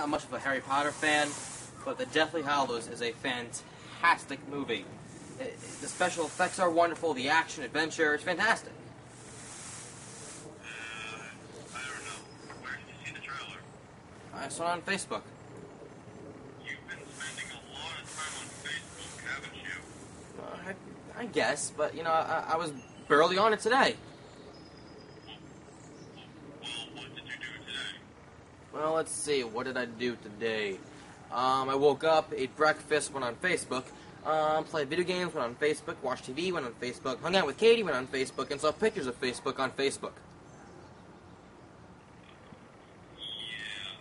not much of a Harry Potter fan, but The Deathly Hallows is a fantastic movie. I- I- the special effects are wonderful, the action, adventure, it's fantastic. Uh, I don't know. Where did you see the trailer? I saw it on Facebook. You've been spending a lot of time on Facebook, haven't you? Uh, I, I guess, but you know, I, I was barely on it today. Well, what did you do today? Well, let's see. What did I do today? Um, I woke up, ate breakfast, went on Facebook, um, played video games, went on Facebook, watched TV, went on Facebook, hung out with Katie, went on Facebook, and saw pictures of Facebook on Facebook. Yeah,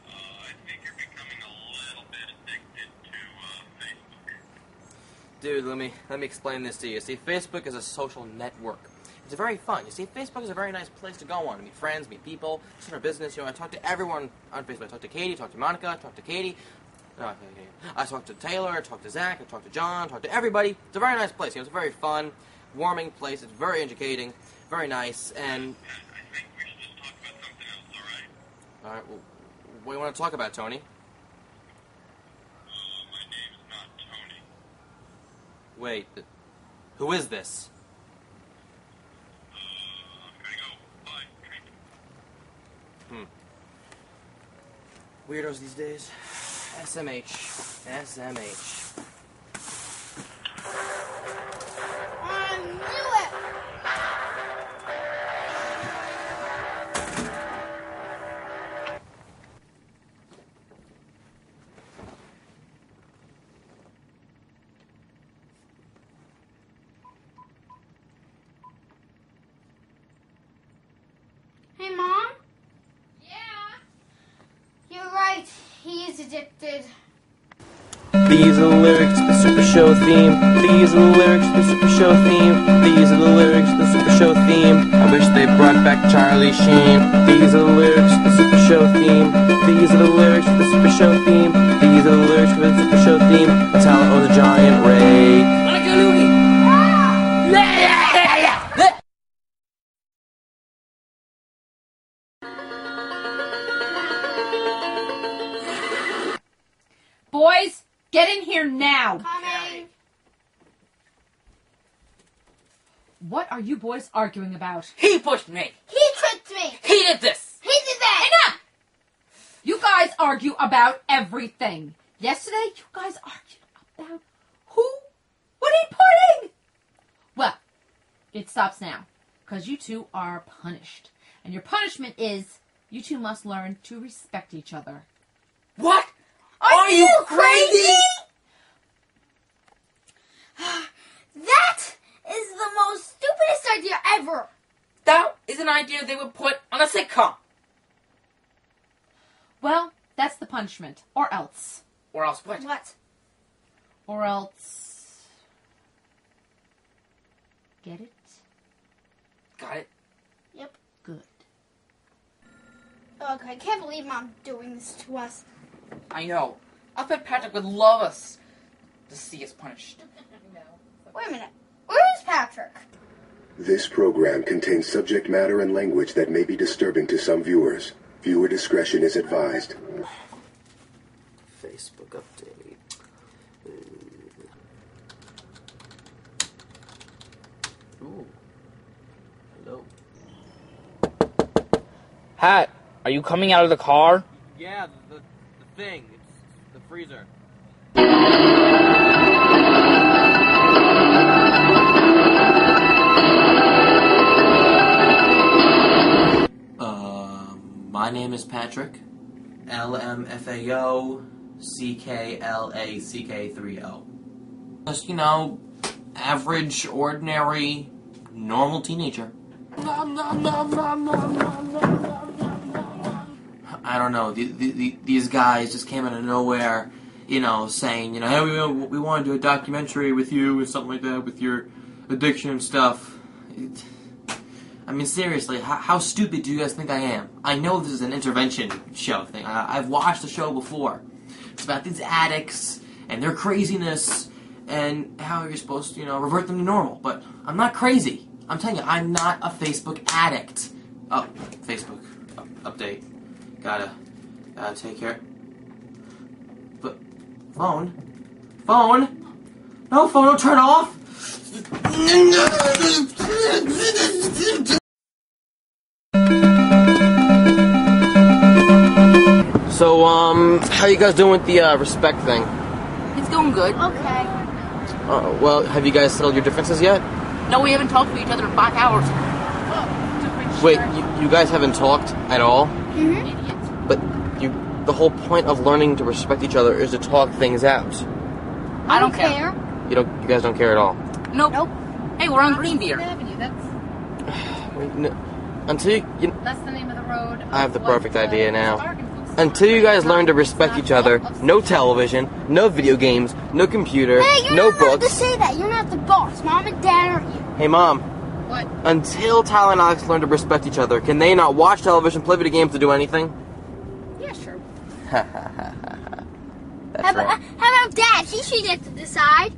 uh, I think you're becoming a little bit addicted to uh, Facebook. Dude, let me let me explain this to you. See, Facebook is a social network. It's very fun. You see, Facebook is a very nice place to go on to meet friends, meet people, start a business. You know, I talk to everyone on Facebook. I talk to Katie, talk to Monica, I talk to Katie. No, okay. I talk to Taylor, I talk to Zach, I talk to John, I talk to everybody. It's a very nice place. You know, it's a very fun, warming place. It's very educating, very nice, and I think we should just talk about something else, alright? all right. Well, what do you want to talk about, Tony? Uh, my name's not Tony. Wait, who is this? Uh, I'm gonna go. Bye. Weirdos these days. SMH. SMH. Addicted. These are the lyrics to the Super Show theme. These are the lyrics to the Super Show theme. These are the lyrics to the Super Show theme. I wish they brought back Charlie Sheen. These are the lyrics to the Super Show theme. These are the lyrics to the Super Show theme. These are the lyrics to the Super Show theme. Metallica owns a giant ray. Boys, get in here now. Coming. What are you boys arguing about? He pushed me. He tricked me. He did this. He did that. Enough! You guys argue about everything. Yesterday, you guys argued about who would eat pudding. Well, it stops now because you two are punished, and your punishment is you two must learn to respect each other. What? Are, you crazy? That is the most stupidest idea ever. That is an idea they would put on a sitcom. Well, that's the punishment, or else, Or else what? What? or else. Get it? Got it. Yep. Good. Okay, I can't believe Mom doing this to us. I know. I bet Patrick would love us to see us punished. Wait a minute. Where is Patrick? This program contains subject matter and language that may be disturbing to some viewers. Viewer discretion is advised. Facebook update. Ooh. Hello. Pat, are you coming out of the car? Yeah, the, the thing. It's the freezer. Uh, my name is Patrick. L M F A O C K L A C K 3 O. Just, you know, average, ordinary, normal teenager. I don't know. The, the, the, these guys just came out of nowhere, you know, saying, you know, hey, we, we want to do a documentary with you or something like that with your addiction and stuff. It, I mean, seriously, how, how stupid do you guys think I am? I know this is an intervention show thing. I, I've watched the show before. It's about these addicts and their craziness and how you're supposed to, you know, revert them to normal. But I'm not crazy. I'm telling you, I'm not a Facebook addict. Oh, Facebook update. Gotta, gotta take care. But, Phone? Phone? No phone, don't turn off! So, um, how you guys doing with the uh, respect thing? It's going good. Okay. Uh, well, have you guys settled your differences yet? No, we haven't talked to each other in five hours. Wait, you, you guys haven't talked at all? Idiots. But you, the whole point of learning to respect each other is to talk things out. I don't care. You don't, you guys don't care at all. Nope. Nope. Hey, we're on Greenbeer. Avenue. That's Wait, no, until you, you, that's the name of the road. I have the perfect what, idea now. Spark and Fuchs- until you guys learn to respect each other, no television, no video games, no computer, Hey, you're no not allowed to books. say that. You're not the boss. Mom and dad are you. Hey, mom. What? Until Tyler and Alex learn to respect each other, can they not watch television, play video games, to do anything? Yeah, sure. That's How about, right. how about dad? He should get to decide.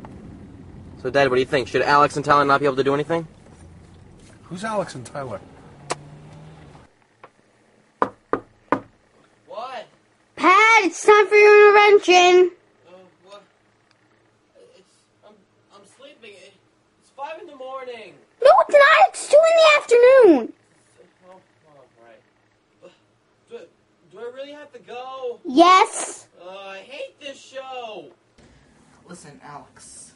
So, Dad, what do you think? Should Alex and Tyler not be able to do anything? Who's Alex and Tyler? What? Pat, it's time for your intervention. Uh, what? It's, I'm, I'm sleeping. It's five in the morning. No, it's not. It's two in the afternoon. Oh, oh right. Do, do I really have to go? Yes. Uh, I hate this show. Listen, Alex.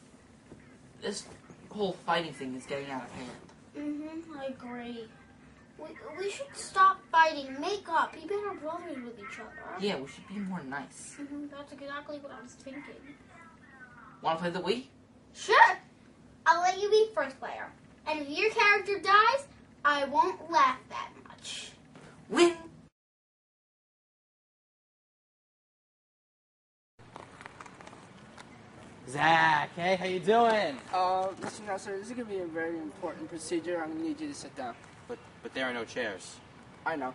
This whole fighting thing is getting out of hand. Mm-hmm. I agree. We, we should stop fighting. Make up. Be better brothers with each other. Yeah, we should be more nice. hmm That's exactly what I was thinking. Wanna play the Wii? Sure. I'll let you be first player. And if your character dies, I won't laugh that much. Win! Zach, hey, how you doing? Uh, Mr. Nestor, this is going to be a very important procedure. I'm going to need you to sit down. But but there are no chairs. I know.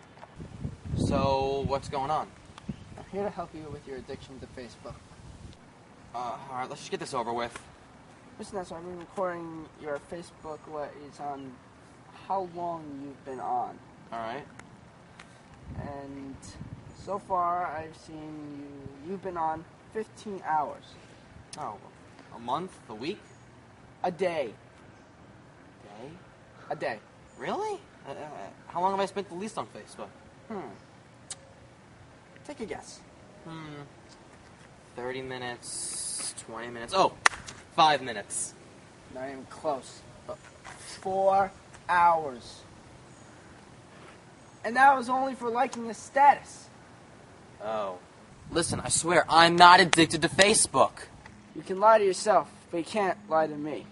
So what's going on? I'm here to help you with your addiction to Facebook. Uh, all right, let's just get this over with. Mr. Nestor, I've been recording your Facebook what is on how long you've been on. All right. And so far, I've seen you, you've been on 15 hours. Oh, a month, a week, A day. day? A day. Really? Uh, uh, how long have I spent the least on Facebook? Hmm. Take a guess. Hmm. Thirty minutes, twenty minutes. Oh, five minutes. Not even close. Uh, Four hours. And that was only for liking a status. Oh. Listen, I swear, I'm not addicted to Facebook. You can lie to yourself, but you can't lie to me.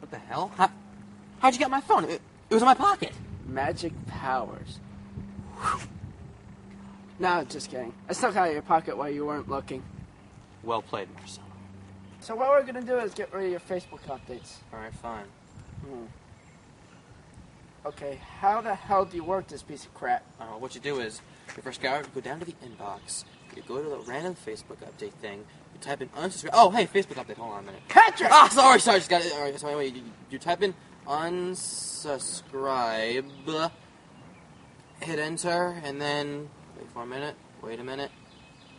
What the hell? How, how'd you get my phone? It, it was in my pocket. Magic powers. No, just kidding. I stuck out of your pocket while you weren't looking. Well played, Marcello. So what we're gonna do is get rid of your Facebook updates. All right, fine. Hmm. Okay, how the hell do you work this piece of crap? Uh, what you do is, you first go, go down to the inbox. You go to the random Facebook update thing. You type in unsubscribe. Oh, hey, Facebook update. Hold on a minute. Patrick! Ah, sorry, sorry. Just got it. All right, so anyway, you, you type in unsubscribe, hit enter, and then wait for a minute. Wait a minute.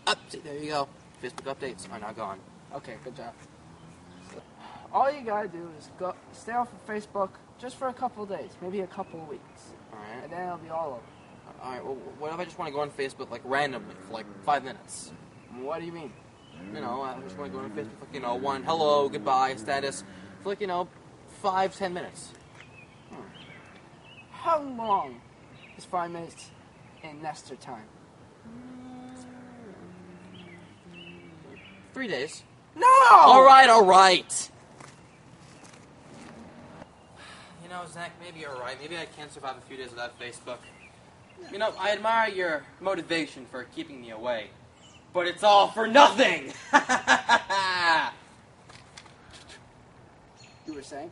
Up. See, there you go. Facebook updates are now gone. Okay, good job. All you gotta do is go stay off of Facebook just for a couple days, maybe a couple weeks, All right. and then it'll be all over. All right. Well, what if I just want to go on Facebook like randomly for like five minutes? What do you mean? You know, I just want to go on Facebook, like, you know, one hello, goodbye, status, for like you know, five, ten minutes. Hmm. How long is five minutes in Nestor time? Three days. No! All right, all right. You know, Zach, maybe you're right. Maybe I can survive a few days without Facebook. You know, I admire your motivation for keeping me away, but it's all for nothing. You were saying?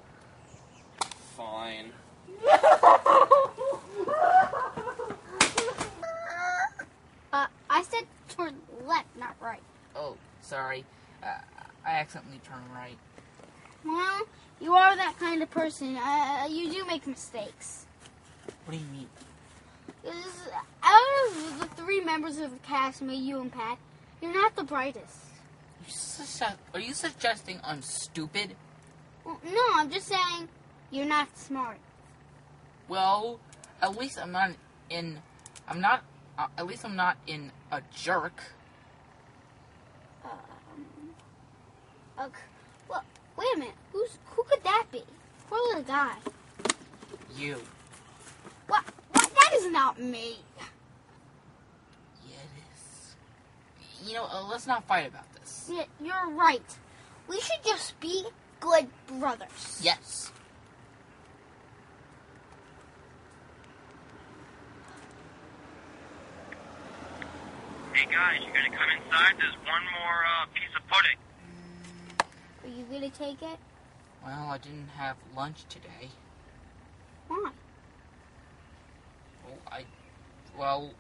Fine. Uh, I said toward left, not right. Oh, sorry. Uh, I accidentally turned right. Well, you are that kind of person. Uh, you do make mistakes. What do you mean? Of the three members of the cast, me, you, and Pat, You're not the brightest. Are you suggesting I'm stupid? Well, no, I'm just saying you're not smart. Well, at least I'm not in. I'm not. Uh, at least I'm not in a jerk. Um, okay. Well, wait a minute. Who's who could that be? Poor little guy. You. What? What? That is not me. Yeah, it is. You know, uh, let's not fight about this. Yeah, you're right. We should just be good brothers. Yes. Hey guys, you gotta come inside. There's one more uh, piece of pudding. Are you gonna take it? Well, I didn't have lunch today. Why? Well, I. Well,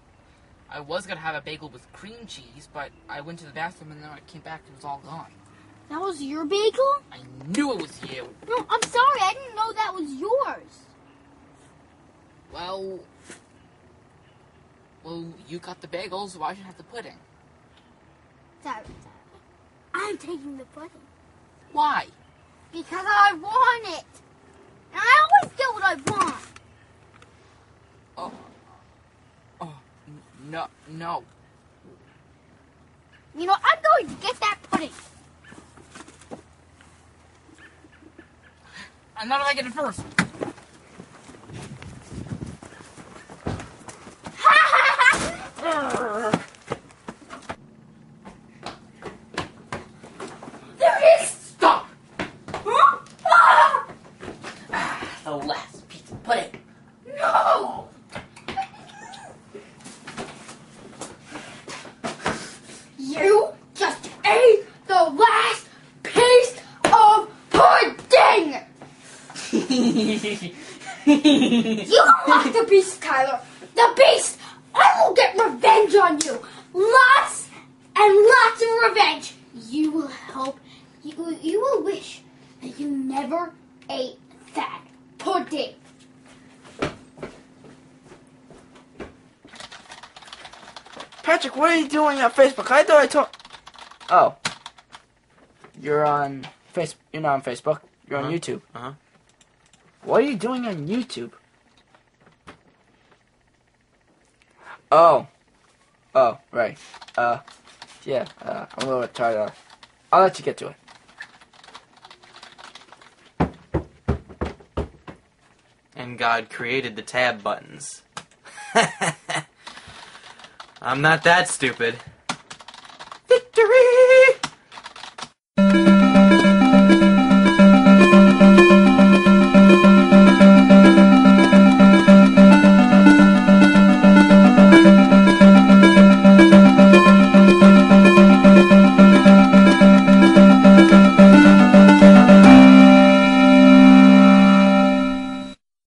I was gonna have a bagel with cream cheese, but I went to the bathroom and then I came back, and it was all gone. That was your bagel? I knew it was you. No, I'm sorry. I didn't know that was yours. Well. Well, you got the bagels, so I should have the pudding. Sorry, sorry. I'm taking the pudding Why? because I want it. And I always get what I want. Oh. Oh, n- no, no. You know, I'm going to get that pudding. I'm not gonna get it first. there it is. Stop! Ah! The last piece of pudding. No. You just ate the last piece of pudding. You unlock the beast, Tyler. The beast. I will get revenge on you. Lots and lots of revenge. You will help. You will, you will wish that you never ate that pudding. Patrick, what are you doing on Facebook? I thought I told. Oh, you're on face. You're not on Facebook. You're on Uh-huh. YouTube. Uh-huh. What are you doing on YouTube? Oh, oh, right. Uh, yeah. Uh, I'm gonna try to. I'll let you get to it. And God created the tab buttons. I'm not that stupid.